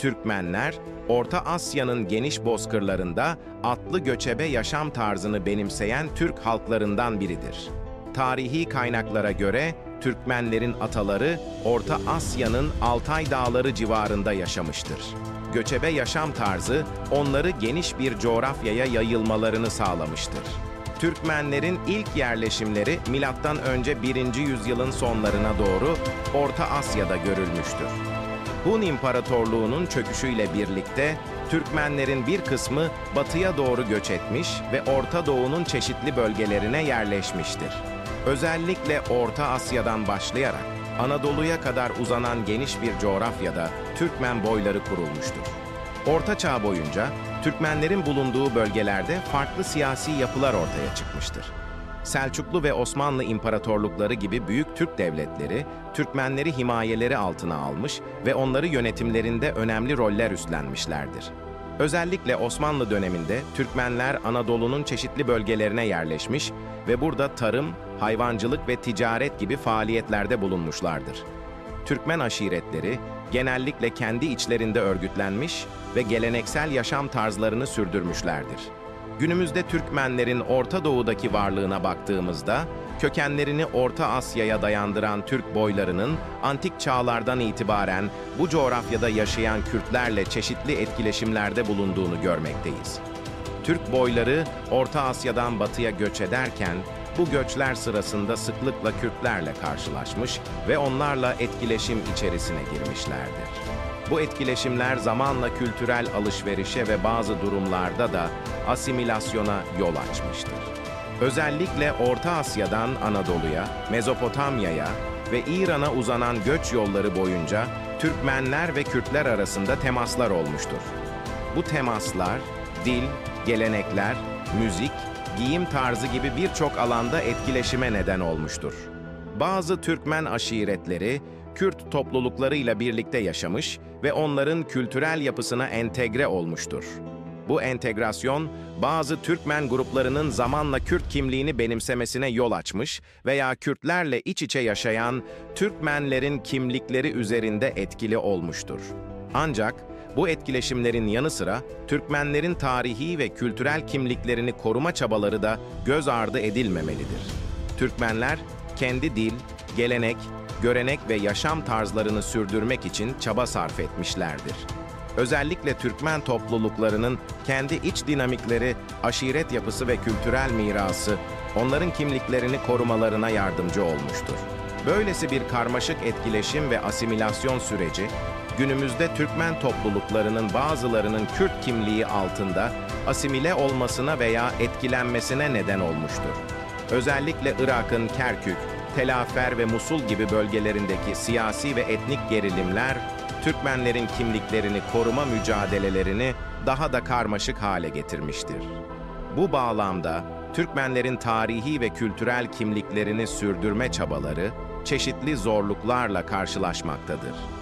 Türkmenler, Orta Asya'nın geniş bozkırlarında atlı göçebe yaşam tarzını benimseyen Türk halklarından biridir. Tarihi kaynaklara göre Türkmenlerin ataları Orta Asya'nın Altay Dağları civarında yaşamıştır. Göçebe yaşam tarzı onları geniş bir coğrafyaya yayılmalarını sağlamıştır. Türkmenlerin ilk yerleşimleri milattan önce 1. yüzyılın sonlarına doğru Orta Asya'da görülmüştür. Hun İmparatorluğu'nun çöküşüyle birlikte Türkmenlerin bir kısmı batıya doğru göç etmiş ve Orta Doğu'nun çeşitli bölgelerine yerleşmiştir. Özellikle Orta Asya'dan başlayarak Anadolu'ya kadar uzanan geniş bir coğrafyada Türkmen boyları kurulmuştur. Orta Çağ boyunca Türkmenlerin bulunduğu bölgelerde farklı siyasi yapılar ortaya çıkmıştır. Selçuklu ve Osmanlı imparatorlukları gibi büyük Türk devletleri, Türkmenleri himayeleri altına almış ve onları yönetimlerinde önemli roller üstlenmişlerdir. Özellikle Osmanlı döneminde Türkmenler Anadolu'nun çeşitli bölgelerine yerleşmiş ve burada tarım, hayvancılık ve ticaret gibi faaliyetlerde bulunmuşlardır. Türkmen aşiretleri genellikle kendi içlerinde örgütlenmiş ve geleneksel yaşam tarzlarını sürdürmüşlerdir. Günümüzde Türkmenlerin Orta Doğu'daki varlığına baktığımızda, kökenlerini Orta Asya'ya dayandıran Türk boylarının antik çağlardan itibaren bu coğrafyada yaşayan Kürtlerle çeşitli etkileşimlerde bulunduğunu görmekteyiz. Türk boyları Orta Asya'dan batıya göç ederken, bu göçler sırasında sıklıkla Kürtlerle karşılaşmış ve onlarla etkileşim içerisine girmişlerdir. Bu etkileşimler zamanla kültürel alışverişe ve bazı durumlarda da asimilasyona yol açmıştır. Özellikle Orta Asya'dan Anadolu'ya, Mezopotamya'ya ve İran'a uzanan göç yolları boyunca Türkmenler ve Kürtler arasında temaslar olmuştur. Bu temaslar, dil, gelenekler, müzik, giyim tarzı gibi birçok alanda etkileşime neden olmuştur. Bazı Türkmen aşiretleri, Kürt topluluklarıyla birlikte yaşamış ve onların kültürel yapısına entegre olmuştur. Bu entegrasyon, bazı Türkmen gruplarının zamanla Kürt kimliğini benimsemesine yol açmış veya Kürtlerle iç içe yaşayan Türkmenlerin kimlikleri üzerinde etkili olmuştur. Ancak bu etkileşimlerin yanı sıra Türkmenlerin tarihi ve kültürel kimliklerini koruma çabaları da göz ardı edilmemelidir. Türkmenler kendi dil, gelenek, görenek ve yaşam tarzlarını sürdürmek için çaba sarf etmişlerdir. Özellikle Türkmen topluluklarının kendi iç dinamikleri, aşiret yapısı ve kültürel mirası onların kimliklerini korumalarına yardımcı olmuştur. Böylesi bir karmaşık etkileşim ve asimilasyon süreci, günümüzde Türkmen topluluklarının bazılarının Kürt kimliği altında asimile olmasına veya etkilenmesine neden olmuştur. Özellikle Irak'ın Kerkük, Telafer ve Musul gibi bölgelerindeki siyasi ve etnik gerilimler, Türkmenlerin kimliklerini koruma mücadelelerini daha da karmaşık hale getirmiştir. Bu bağlamda Türkmenlerin tarihi ve kültürel kimliklerini sürdürme çabaları çeşitli zorluklarla karşılaşmaktadır.